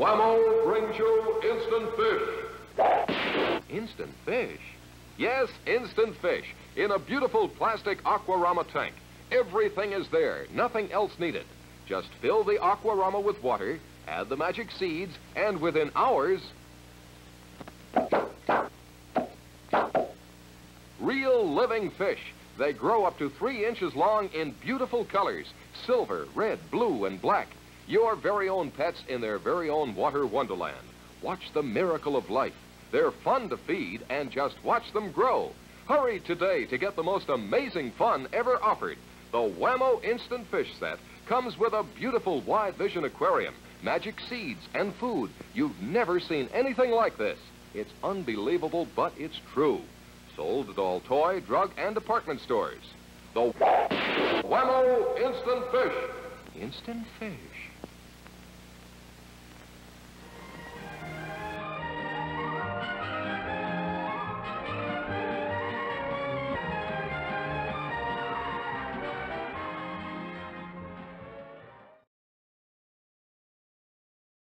Wham-O brings you instant fish. Instant fish? Yes, instant fish in a beautiful plastic Aquarama tank. Everything is there, nothing else needed. Just fill the Aquarama with water, add the magic seeds, and within hours... Real living fish. They grow up to three inches long in beautiful colors, silver, red, blue, and black. Your very own pets in their very own water wonderland. Watch the miracle of life. They're fun to feed, and just watch them grow. Hurry today to get the most amazing fun ever offered. The Wham-O Instant Fish Set comes with a beautiful wide vision aquarium, magic seeds, and food. You've never seen anything like this. It's unbelievable, but it's true. Sold at all toy, drug, and department stores. The Wham-O Instant Fish. Instant Fish.